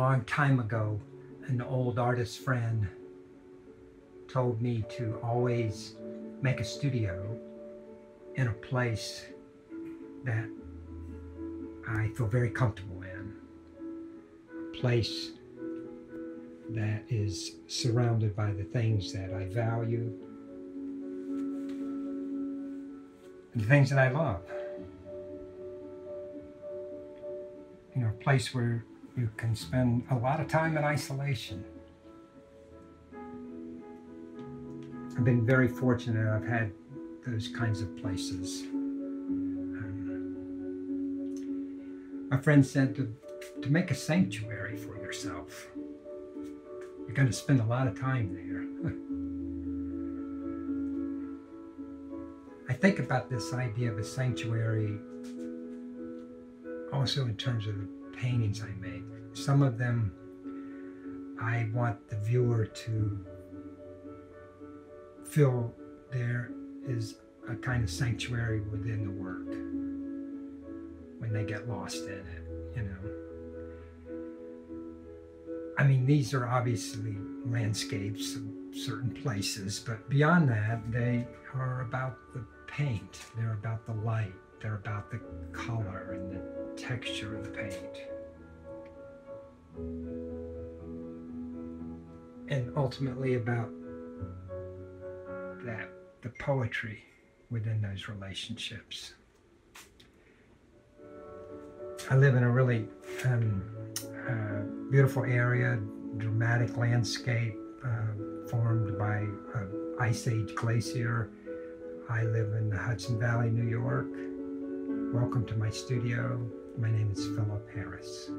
long time ago, an old artist friend told me to always make a studio in a place that I feel very comfortable in. A place that is surrounded by the things that I value and the things that I love. You know, a place where you can spend a lot of time in isolation. I've been very fortunate. I've had those kinds of places. Um, my friend said to, to make a sanctuary for yourself. You're going to spend a lot of time there. I think about this idea of a sanctuary also in terms of paintings I make. Some of them I want the viewer to feel there is a kind of sanctuary within the work when they get lost in it, you know. I mean, these are obviously landscapes of certain places, but beyond that, they are about the paint, they're about the light, they're about the color and the texture of the paint. And ultimately about that, the poetry within those relationships. I live in a really um, uh, beautiful area, dramatic landscape uh, formed by an ice age glacier. I live in the Hudson Valley, New York. Welcome to my studio. My name is Phillip Harris.